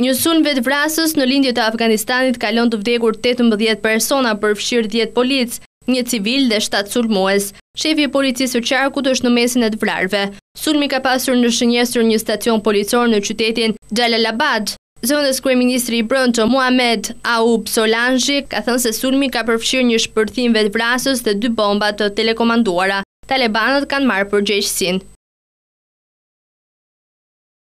Një sulm vetëvrasës në lindje të Afganistanit ka lënë të vdekur tetëmbëdhjetë persona, përfshirë dhjetë policë, një civil dhe shtatë sulmues. Shefi i policisë së qarkut është në mesin e të vrarëve. Sulmi ka pasur në shënjestër një stacion policor në qytetin Xhalalabad. Zëvendës kryeministri i Brendshëm, Muhamed Aub Solanji, ka thënë se sulmi ka përfshirë një shpërthim vetëvrasës dhe dy bomba të telekomanduara. Talebanët kanë marrë përgjegjësinë.